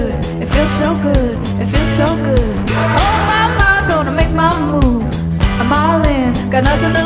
good, it feels so good, it feels so good. Oh my, my, gonna make my move. I'm all in, got nothing to